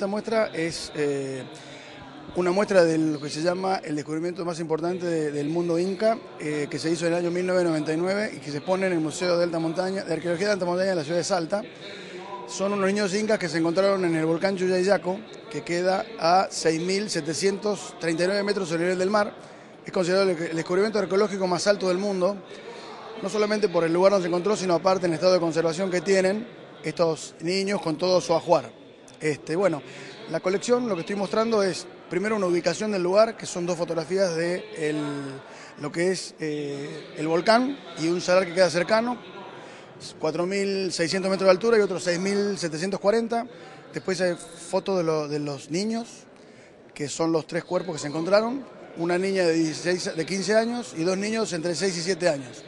Esta muestra es eh, una muestra de lo que se llama el descubrimiento más importante del mundo inca, eh, que se hizo en el año 1999 y que se pone en el Museo de, Alta Montaña, de Arqueología de Alta Montaña de la ciudad de Salta. Son unos niños incas que se encontraron en el volcán Chuyayaco, que queda a 6.739 metros sobre el nivel del mar. Es considerado el descubrimiento arqueológico más alto del mundo, no solamente por el lugar donde se encontró, sino aparte en el estado de conservación que tienen estos niños con todo su ajuar. Este, bueno, la colección lo que estoy mostrando es primero una ubicación del lugar, que son dos fotografías de lo que es eh, el volcán y un salar que queda cercano, 4.600 metros de altura y otros 6.740. Después hay fotos de, los niños, que son los tres cuerpos que se encontraron, una niña de, 16, de 15 años y dos niños entre 6 y 7 años.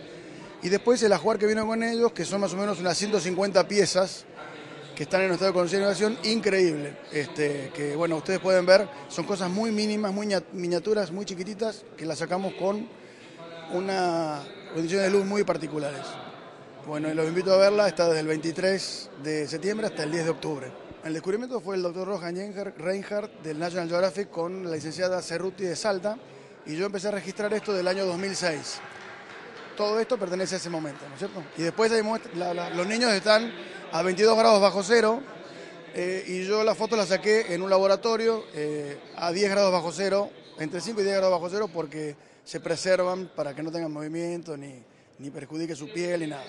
Y después el ajuar que vino con ellos, que son más o menos unas 150 piezas, que están en un estado de conservación increíble. Este, que bueno, ustedes pueden ver, son cosas muy mínimas, muy miniaturas, muy chiquititas, que las sacamos con una condición de luz muy particulares. Bueno, los invito a verla, está desde el 23 de septiembre hasta el 10 de octubre. El descubrimiento fue el doctor Rohan Reinhardt del National Geographic con la licenciada Cerruti de Salta y yo empecé a registrar esto del año 2006. Todo esto pertenece a ese momento, ¿no es cierto? Y después los niños están a 22 grados bajo cero. Eh, y yo la foto la saqué en un laboratorio eh, a 10 grados bajo cero, entre 5 y 10 grados bajo cero, porque se preservan para que no tengan movimiento, ni, ni perjudique su piel, ni nada.